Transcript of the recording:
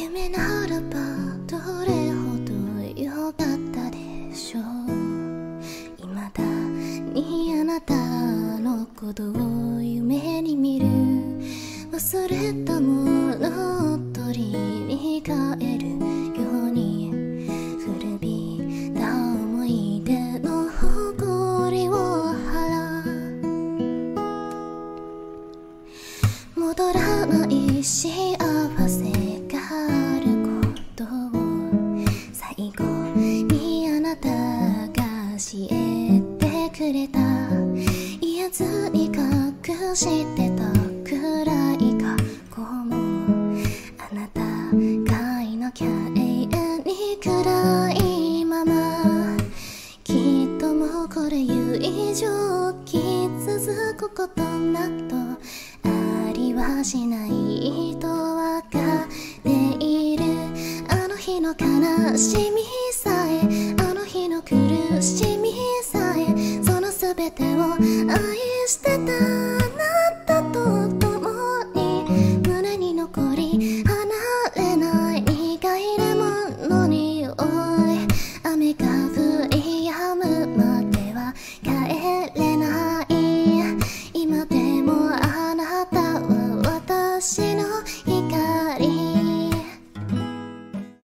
夢ならばどれほどよかったでしょう。未だにあなたのことを夢に見る。忘れたものを取りに帰るように古びた思い出の誇りを払う戻らない幸れた言えずに隠してたくらい過去もあなたがいなきゃ永遠に暗いままきっともうこれ以上気続くことなどありはしないとわかっているあの日の悲しみ愛してたあなたと共に胸に残り離れない意外なものに